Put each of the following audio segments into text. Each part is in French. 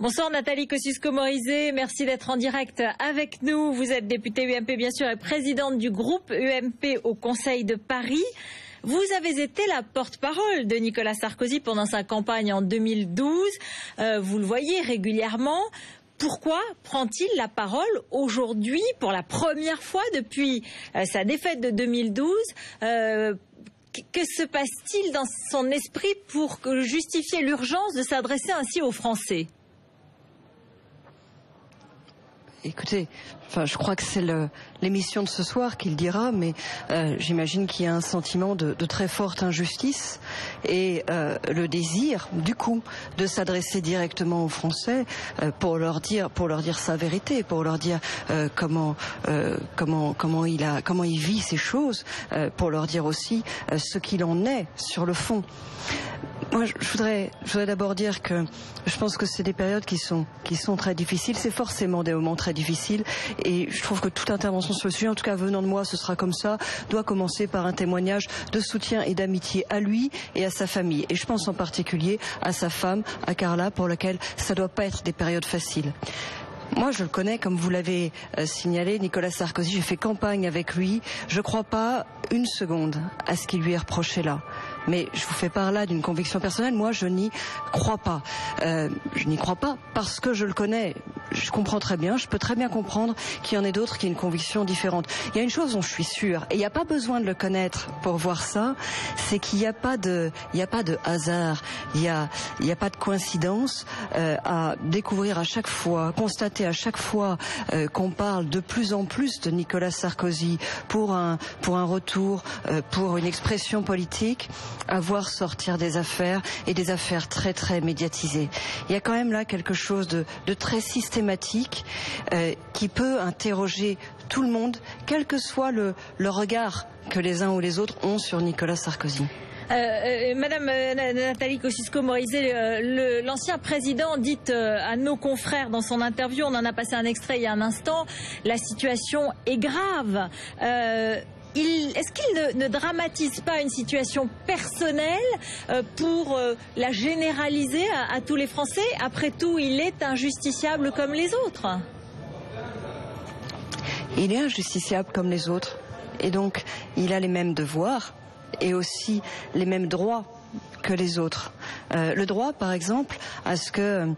Bonsoir Nathalie Kosciusko-Morizet, merci d'être en direct avec nous. Vous êtes députée UMP bien sûr et présidente du groupe UMP au Conseil de Paris. Vous avez été la porte-parole de Nicolas Sarkozy pendant sa campagne en 2012. Euh, vous le voyez régulièrement. Pourquoi prend-il la parole aujourd'hui pour la première fois depuis euh, sa défaite de 2012 euh, que se passe-t-il dans son esprit pour justifier l'urgence de s'adresser ainsi aux Français? Écoutez, enfin, je crois que c'est l'émission de ce soir qui le dira, mais euh, j'imagine qu'il y a un sentiment de, très forte injustice et euh, le désir, du coup, de s'adresser directement aux Français euh, pour leur dire, pour leur dire sa vérité, pour leur dire comment, comment, comment il a, comment il vit ces choses, pour leur dire aussi ce qu'il en est sur le fond. Moi, je voudrais, je voudrais d'abord dire que je pense que c'est des périodes qui sont, qui sont très difficiles. C'est forcément des moments très difficiles. Et je trouve que toute intervention sur le sujet, en tout cas venant de moi, ce sera comme ça, doit commencer par un témoignage de soutien et d'amitié à lui et à sa famille. Et je pense en particulier à sa femme, à Carla, pour laquelle ça doit pas être des périodes faciles. Moi, je le connais, comme vous l'avez euh, signalé, Nicolas Sarkozy. J'ai fait campagne avec lui. Je ne crois pas une seconde à ce qui lui est reproché là mais je vous fais part là d'une conviction personnelle. Moi, je n'y crois pas. Euh, je n'y crois pas parce que je le connais. Je comprends très bien, je peux très bien comprendre qu'il y en ait d'autres qui aient une conviction différente. Il y a une chose dont je suis sûre, et il n'y a pas besoin de le connaître pour voir ça, c'est qu'il n'y a pas de, de hasard, il n'y a, pas de coïncidence euh, à découvrir à chaque fois, constater à chaque fois euh, qu'on parle de plus en plus de Nicolas Sarkozy pour un, retour, euh, pour une expression politique à voir sortir des affaires et des affaires très très médiatisées. Il y a quand même là quelque chose de, très systématique euh, qui peut interroger tout le monde, quel que soit le, regard que les uns ou les autres ont sur Nicolas Sarkozy. Euh, euh, Madame Nathalie Kosciusko-Morizet, l'ancien président dit à nos confrères dans son interview, on en a passé un extrait il y a un instant, la situation est grave est-ce qu'il ne, dramatise pas une situation personnelle euh, pour euh, la généraliser à, tous les Français? Après tout, il est injusticiable comme les autres. Il est injusticiable comme les autres. Et donc, il a les mêmes devoirs et aussi les mêmes droits que les autres. Euh, le droit, par exemple, à ce que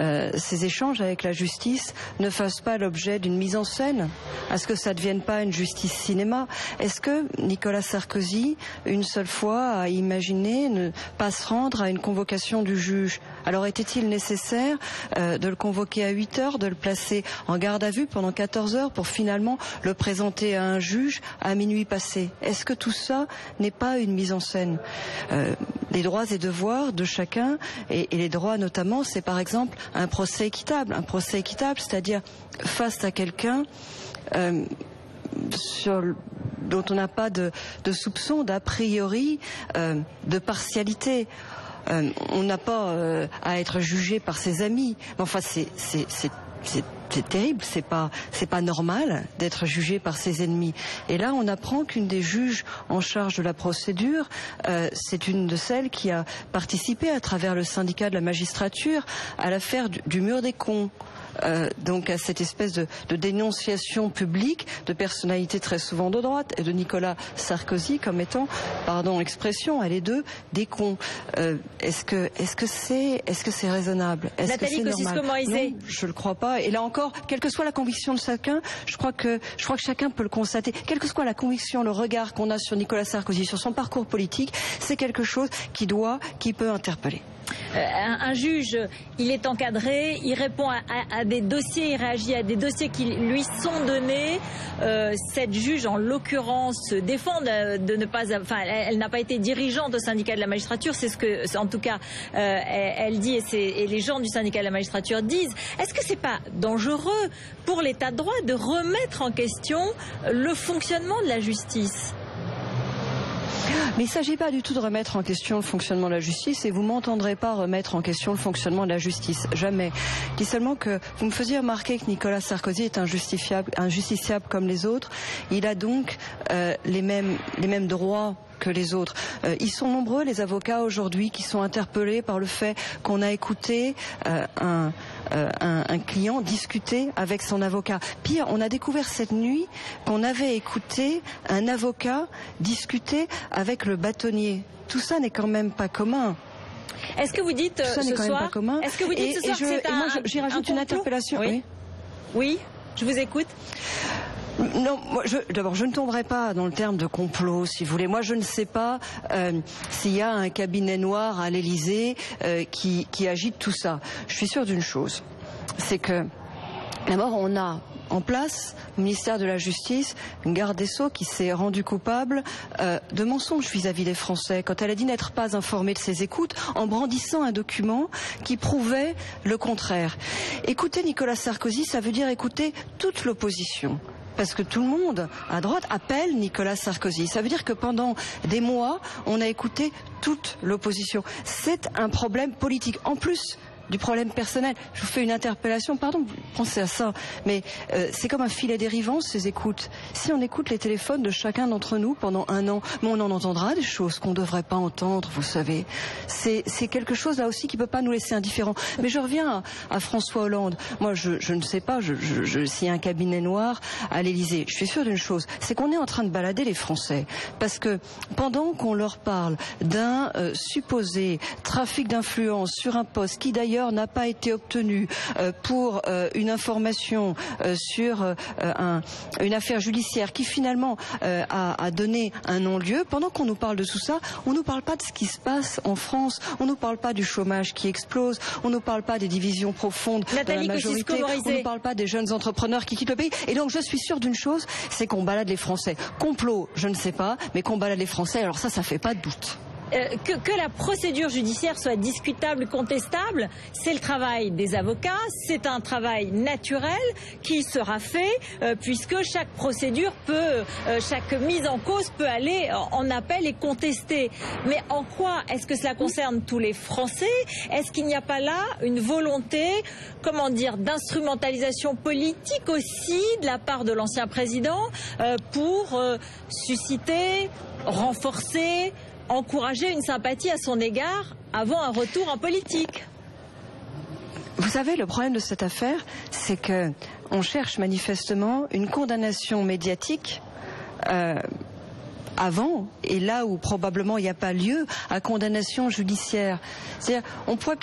euh, ces échanges avec la justice ne fassent pas l'objet d'une mise en scène, à ce que ça ne devienne pas une justice cinéma. Est-ce que Nicolas Sarkozy, une seule fois, a imaginé ne pas se rendre à une convocation du juge? Alors était-il nécessaire euh, de le convoquer à 8 heures, de le placer en garde à vue pendant 14 heures pour finalement le présenter à un juge à minuit passé? Est-ce que tout ça n'est pas une mise en scène? Les droits et devoirs de chacun et, les droits notamment, c'est par exemple un procès équitable. Un procès équitable, c'est-à-dire face à quelqu'un euh, dont on n'a pas de, soupçon, d'a priori, euh, de partialité. Euh, on n'a pas à être jugé par ses amis. enfin, c'est c'est terrible, c'est pas pas normal d'être jugé par ses ennemis. Et là, on apprend qu'une des juges en charge de la procédure, euh, c'est une de celles qui a participé à travers le syndicat de la magistrature à l'affaire du mur des cons. Euh, donc à cette espèce de, dénonciation publique de personnalités très souvent de droite et de Nicolas Sarkozy comme étant, pardon l'expression, elle est deux, des cons. Euh, est-ce que est-ce que c'est est-ce que c'est raisonnable? Est-ce que c'est normal? Non, je le crois pas. Et là encore, quelle que soit la conviction de chacun, je crois que je crois que chacun peut le constater. Quelle que soit la conviction, le regard qu'on a sur Nicolas Sarkozy, sur son parcours politique, c'est quelque chose qui doit, qui peut interpeller. Euh, un, juge, il est encadré, il répond à, des dossiers, il réagit à des dossiers qui lui sont donnés. Euh, cette juge, en l'occurrence, se défend de, ne pas, enfin, elle, n'a pas été dirigeante au syndicat de la magistrature, c'est ce que, en tout cas, euh, elle, dit et, et, les gens du syndicat de la magistrature disent. Est-ce que c'est pas dangereux pour l'État de droit de remettre en question le fonctionnement de la justice? Mais il ne s'agit pas du tout de remettre en question le fonctionnement de la justice et vous m'entendrez pas remettre en question le fonctionnement de la justice. Jamais. Je dis seulement que vous me faisiez remarquer que Nicolas Sarkozy est injustifiable, injusticiable comme les autres. Il a donc euh, les, mêmes, les mêmes droits que les autres. Euh, ils sont nombreux, les avocats aujourd'hui, qui sont interpellés par le fait qu'on a écouté euh, un, un, client discuter avec son avocat. Pire, on a découvert cette nuit qu'on avait écouté un avocat discuter avec le bâtonnier. Tout ça n'est quand même pas commun. Est-ce que vous dites ce soir Est-ce que vous dites ce soir et c'est moi, j'y rajoute une interpellation. oui. oui. Je vous écoute. Non, moi, d'abord, je ne tomberai pas dans le terme de complot, si vous voulez. Moi, je ne sais pas euh, s'il y a un cabinet noir à l'Élysée euh, qui, agite tout ça. Je suis sûre d'une chose, c'est que d'abord, on a en place, au ministère de la Justice, une garde des Sceaux qui s'est rendue coupable euh, de mensonges vis-à-vis des Français quand elle a dit n'être pas informée de ses écoutes en brandissant un document qui prouvait le contraire. Écouter Nicolas Sarkozy, ça veut dire écouter toute l'opposition parce que tout le monde à droite appelle Nicolas Sarkozy. Ça veut dire que pendant des mois, on a écouté toute l'opposition. C'est un problème politique. En plus, du problème personnel. Je vous fais une interpellation, pardon, pensez à ça, mais euh, c'est comme un filet dérivant ces écoutes. Si on écoute les téléphones de chacun d'entre nous pendant un an, mais on en entendra des choses qu'on ne devrait pas entendre, vous savez. C'est quelque chose là aussi qui ne peut pas nous laisser indifférents. Mais je reviens à, François Hollande. Moi, je, je, ne sais pas je, je, s'il y a un cabinet noir à l'Élysée. Je suis sûre d'une chose, c'est qu'on est en train de balader les Français. Parce que pendant qu'on leur parle d'un euh, supposé trafic d'influence sur un poste qui d'ailleurs n'a pas été obtenu euh, pour euh, une information euh, sur une affaire judiciaire qui finalement a, donné un non-lieu, pendant qu'on nous parle de tout ça, on ne nous parle pas de ce qui se passe en France, on ne nous parle pas du chômage qui explose, on ne nous parle pas des divisions profondes de la majorité, on ne nous parle pas des jeunes entrepreneurs qui quittent le pays. Et donc je suis sûre d'une chose, c'est qu'on balade les Français. Complot, je ne sais pas, mais qu'on balade les Français, alors ça, ça fait pas de doute. Euh, que, la procédure judiciaire soit discutable, contestable, c'est le travail des avocats, c'est un travail naturel qui sera fait euh, puisque chaque procédure peut, euh, chaque mise en cause peut aller en appel et contester. Mais en quoi est-ce que cela concerne tous les Français? Est-ce qu'il n'y a pas là une volonté, comment dire, d'instrumentalisation politique aussi de la part de l'ancien président pour susciter, renforcer, encourager une sympathie à son égard avant un retour en politique. Vous savez, le problème de cette affaire, c'est que on cherche manifestement une condamnation médiatique. Euh, avant et là où probablement il n'y a pas lieu à condamnation judiciaire. C'est-à-dire, on pourrait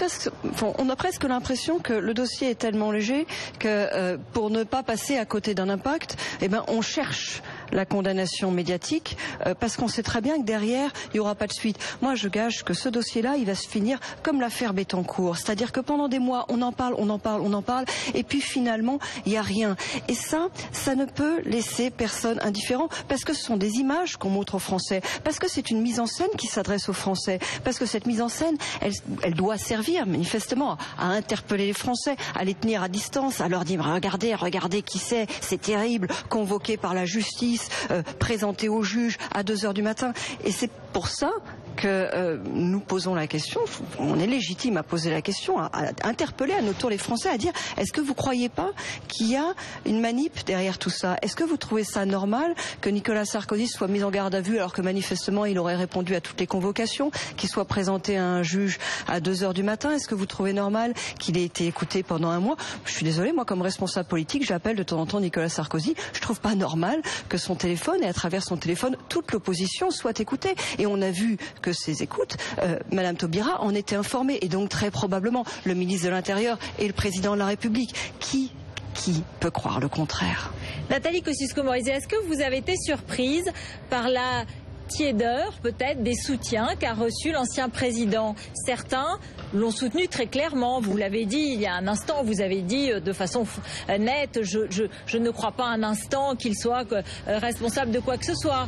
on a presque l'impression que le dossier est tellement léger que euh, pour ne pas passer à côté d'un impact, eh ben on cherche la condamnation médiatique euh, parce qu'on sait très bien que derrière, il n'y aura pas de suite. Moi, je gage que ce dossier-là, il va se finir comme l'affaire Bettencourt. C'est-à-dire que pendant des mois, on en parle, on en parle, on en parle, et puis finalement, il n'y a rien. Et ça, ça ne peut laisser personne indifférent parce que ce sont des images qu'on montre aux Français, parce que c'est une mise en scène qui s'adresse aux Français, parce que cette mise en scène, elle, elle doit servir manifestement à interpeller les Français, à les tenir à distance, à leur dire regardez, regardez qui c'est, c'est terrible, convoqué par la justice, euh, présenté au juge à 2 heures du matin. Et c'est pour ça que euh, nous posons la question, on est légitime à poser la question, à, interpeller à notre tour les Français, à dire est-ce que vous croyez pas qu'il y a une manip derrière tout ça? Est-ce que vous trouvez ça normal que Nicolas Sarkozy soit mis en garde à vue alors que manifestement il aurait répondu à toutes les convocations, qu'il soit présenté à un juge à 2 heures du matin? Est-ce que vous trouvez normal qu'il ait été écouté pendant un mois? Je suis désolée, moi comme responsable politique, j'appelle de temps en temps Nicolas Sarkozy. Je trouve pas normal que son téléphone et à travers son téléphone toute l'opposition soit écoutée. On a vu que ces écoutes, euh, Madame Taubira en était informée et donc très probablement le ministre de l'Intérieur et le président de la République. Qui qui peut croire le contraire? Nathalie Kosciusko-Morizet, est-ce que vous avez été surprise par la tiédeur peut-être des soutiens qu'a reçu l'ancien président. Certains l'ont soutenu très clairement. Vous l'avez dit il y a un instant, vous avez dit euh, de façon euh, nette, je, ne crois pas un instant qu'il soit euh, responsable de quoi que ce soit.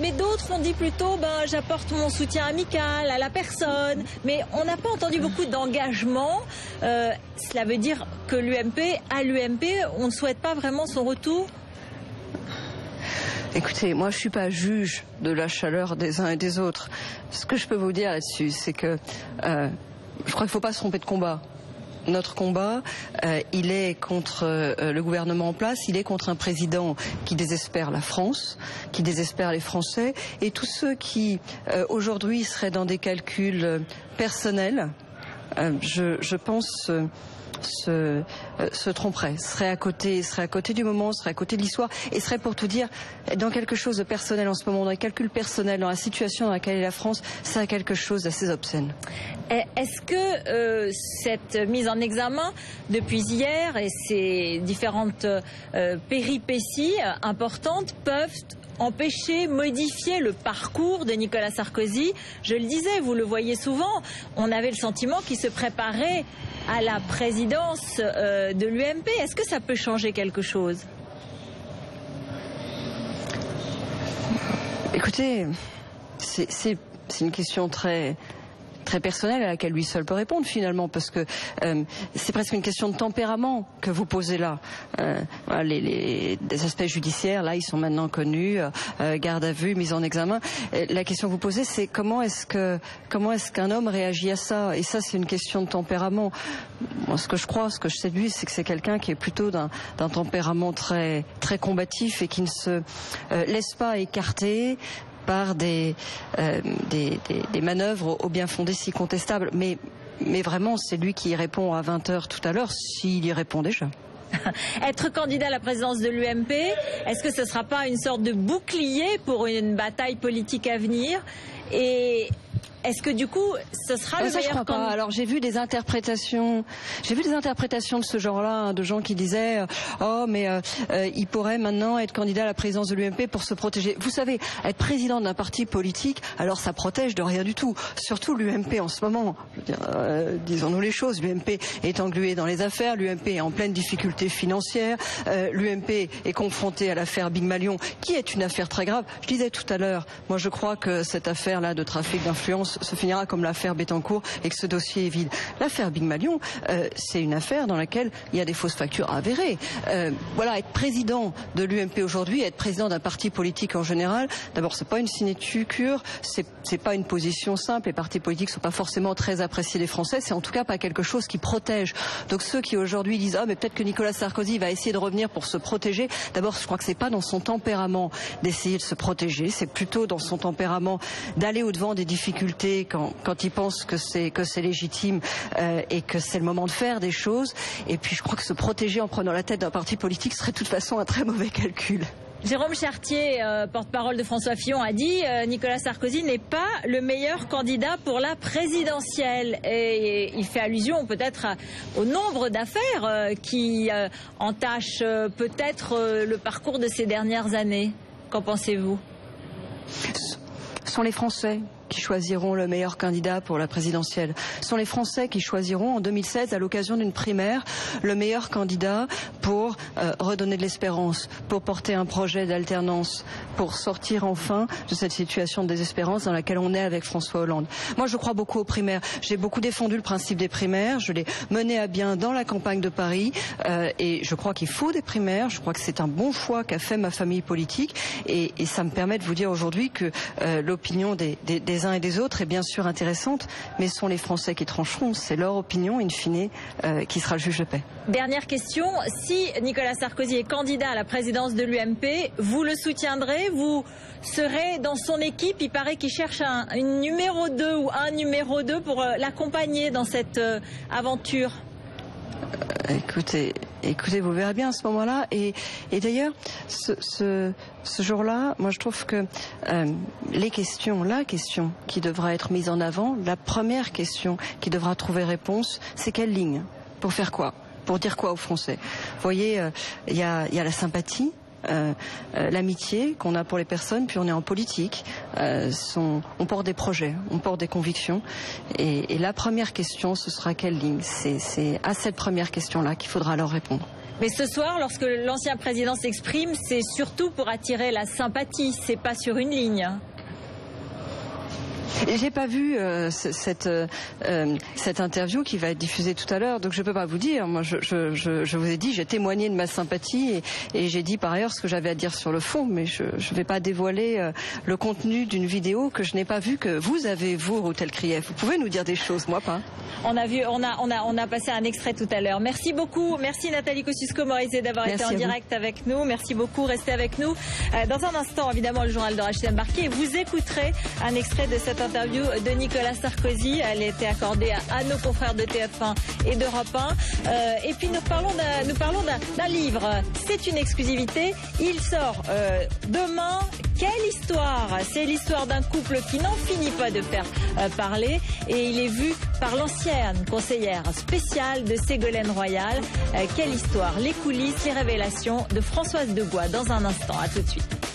mais d'autres ont dit plutôt, ben, j'apporte mon soutien amical à la personne. Mais on n'a pas entendu beaucoup d'engagement. cela veut dire que l'UMP, à l'UMP, on ne souhaite pas vraiment son retour Écoutez, moi je suis pas juge de la chaleur des uns et des autres. Ce que je peux vous dire là-dessus, c'est que euh, je crois qu'il ne faut pas se tromper de combat. notre combat, euh, il est contre euh, le gouvernement en place, il est contre un président qui désespère la France, qui désespère les Français, et tous ceux qui euh, aujourd'hui seraient dans des calculs personnels, je, je, pense se, euh, se tromperait, serait à côté, serait à côté du moment, serait à côté de l'histoire, et serait pour tout dire dans quelque chose de personnel en ce moment, dans les calculs personnels, dans la situation dans laquelle est la France, c'est quelque chose d'assez obscène. Est-ce que euh, cette mise en examen depuis hier et ces différentes euh, péripéties importantes peuvent empêcher, modifier le parcours de Nicolas Sarkozy. Je le disais, vous le voyez souvent, on avait le sentiment qu'il se préparait à la présidence euh, de l'UMP. Est-ce que ça peut changer quelque chose? Écoutez, c'est une question très très personnelle à laquelle lui seul peut répondre finalement, parce que euh, c'est presque une question de tempérament que vous posez là. Euh, les, aspects judiciaires, là, ils sont maintenant connus, euh, garde à vue, mise en examen. la question que vous posez, c'est comment est-ce que comment est-ce qu'un homme réagit à ça? Et ça, c'est une question de tempérament. Moi, ce que je crois, ce que je lui, c'est que c'est quelqu'un qui est plutôt d'un tempérament très très combatif et qui ne se laisse pas écarter par des, euh, des, des, manœuvres au bien fondé si contestables. Mais, mais vraiment, c'est lui qui répond à 20h tout à l'heure, s'il y répond déjà. Être candidat à la présidence de l'UMP, est-ce que ce ne sera pas une sorte de bouclier pour une bataille politique à venir? Et est-ce que du coup, ce sera ah, le ça, meilleur je crois pas. Alors j'ai vu des interprétations, j'ai vu des interprétations de ce genre-là, hein, de gens qui disaient, euh, oh mais euh, euh, il pourrait maintenant être candidat à la présidence de l'UMP pour se protéger. Vous savez, être président d'un parti politique, alors ça protège de rien du tout. Surtout l'UMP en ce moment. disons-nous les choses, l'UMP est englué dans les affaires, l'UMP est en pleine difficulté financière, l'UMP est confronté à l'affaire Big Malion, qui est une affaire très grave. Je disais tout à l'heure, moi je crois que cette affaire-là de trafic d'influence se finira comme l'affaire Bettencourt et que ce dossier est vide. L'affaire Big Malion, euh, c'est une affaire dans laquelle il y a des fausses factures avérées. Euh, voilà, être président de l'UMP aujourd'hui, être président d'un parti politique en général, d'abord c'est pas une sinécure, c'est c'est pas une position simple. Les partis politiques sont pas forcément très appréciés des Français. C'est en tout cas pas quelque chose qui protège. Donc ceux qui aujourd'hui disent ah mais peut-être que Nicolas Sarkozy va essayer de revenir pour se protéger. D'abord, je crois que c'est pas dans son tempérament d'essayer de se protéger. C'est plutôt dans son tempérament d'aller au devant des difficultés quand, quand il pense que c'est que c'est légitime euh, et que c'est le moment de faire des choses. Et puis je crois que se protéger en prenant la tête d'un parti politique serait de toute façon un très mauvais calcul. Jérôme Chartier, euh, porte-parole de François Fillon, a dit euh, Nicolas Sarkozy n'est pas le meilleur candidat pour la présidentielle. Et, il fait allusion peut-être au nombre d'affaires euh, qui entachent peut-être le parcours de ces dernières années. Qu'en pensez-vous? Ce sont les Français qui choisiront le meilleur candidat pour la présidentielle. Ce sont les Français qui choisiront en 2016, à l'occasion d'une primaire, le meilleur candidat pour euh, redonner de l'espérance, pour porter un projet d'alternance, pour sortir enfin de cette situation de désespérance dans laquelle on est avec François Hollande. Moi, je crois beaucoup aux primaires. J'ai beaucoup défendu le principe des primaires. Je l'ai mené à bien dans la campagne de Paris. Euh, et je crois qu'il faut des primaires. Je crois que c'est un bon choix qu'a fait ma famille politique. Et, ça me permet de vous dire aujourd'hui que euh, l'opinion des uns et des autres est bien sûr intéressante, mais ce sont les Français qui trancheront. C'est leur opinion, in fine, euh, qui sera le juge de paix. Dernière question. Si Nicolas Sarkozy est candidat à la présidence de l'UMP, vous le soutiendrez Vous serez dans son équipe? Il paraît qu'il cherche un, numéro 2 ou un numéro 2 pour euh, l'accompagner dans cette euh, aventure Écoutez, écoutez, vous verrez bien à ce moment-là. Et, d'ailleurs, ce, ce, jour-là, moi je trouve que euh, les questions, la question qui devra être mise en avant, la première question qui devra trouver réponse, c'est quelle ligne? Pour faire quoi? Pour dire quoi aux Français? Vous voyez, euh, il y, a, la sympathie, euh, euh, l'amitié qu'on a pour les personnes, puis on est en politique, euh, on porte des projets, on porte des convictions. Et, la première question, ce sera quelle ligne? C'est à cette première question-là qu'il faudra leur répondre. Mais ce soir, lorsque l'ancien président s'exprime, c'est surtout pour attirer la sympathie, c'est pas sur une ligne. J'ai pas vu euh, cette euh, euh, cette interview qui va être diffusée tout à l'heure, donc je peux pas vous dire. Moi, je, je, je, vous ai dit, j'ai témoigné de ma sympathie et, et j'ai dit par ailleurs ce que j'avais à dire sur le fond, mais je ne vais pas dévoiler euh, le contenu d'une vidéo que je n'ai pas vue que vous avez vous, Routel Krief. Vous pouvez nous dire des choses, moi pas. On a vu, on a, on a, on a passé un extrait tout à l'heure. Merci beaucoup, merci Nathalie Kosciusko-Morizet d'avoir été en direct avec nous. Merci beaucoup, restez avec nous. Euh, dans un instant, évidemment, le journal de Rachid Embarqué. Vous écouterez un extrait de cette interview de Nicolas Sarkozy. Elle a été accordée à, nos confrères de TF1 et d'Europe 1. Euh, et puis nous parlons d'un, livre. C'est une exclusivité. Il sort euh, demain. Quelle histoire? C'est l'histoire d'un couple qui n'en finit pas de faire euh, parler et il est vu par l'ancienne conseillère spéciale de Ségolène Royal. Quelle histoire? Les coulisses, les révélations de Françoise Degois dans un instant. À tout de suite.